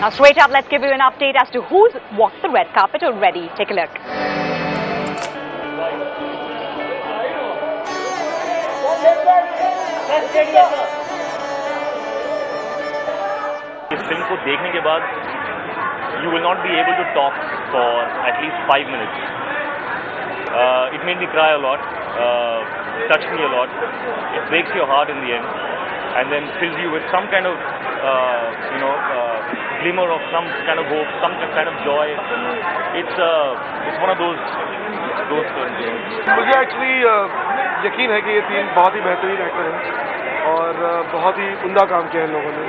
Now, straight up, let's give you an update as to who's walked the red carpet already. Take a look. इस film को देखने के बाद you will not be able to talk for at least five minutes it made me cry a lot touch me a lot it breaks your heart in the end and then fills you with some kind of uh, you know uh, Glimmer of some kind of hope some kind of joy it's uh, it's one of those those films मुझे actually यकीन है कि ये तीन बहुत ही बेहतरीन actor हैं और uh, बहुत ही उमदा काम किया है लोगों ने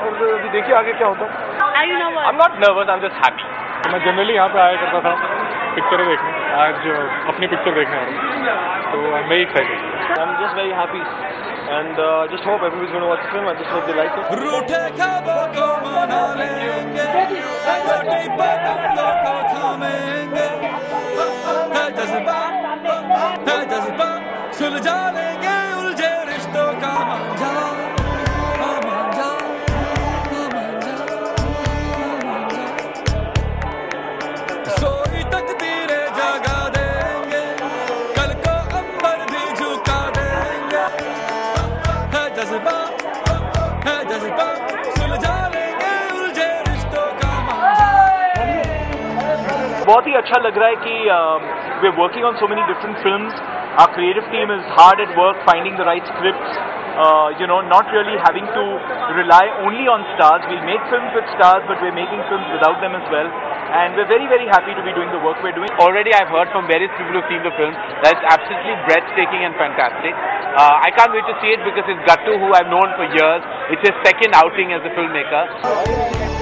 और अभी देखिए आगे क्या होता है Are you nervous? I'm not nervous I'm just happy मैं जनरली यहाँ पे आया करता था पिक्चर देखने आज अपनी पिक्चर देखने आ रहा हूँ तो I am very excited I'm just very happy and uh, just hope everybody's going to watch the film. I just hope they like it. है जज्बा है जज्बा सुलझा लेंगे उलझे रिश्तों का मांझा बहुत ही अच्छा लग रहा है कि we are working on so many different films our creative team is hard at work finding the right scripts you know not really having to rely only on stars we'll make films with stars but we're making films without them as well and we're very very happy to be doing the work we're doing already I've heard from various people who've seen the film that it's absolutely breathtaking and fantastic. Uh, I can't wait to see it because it's Gattu, who I've known for years. It's his second outing as a filmmaker.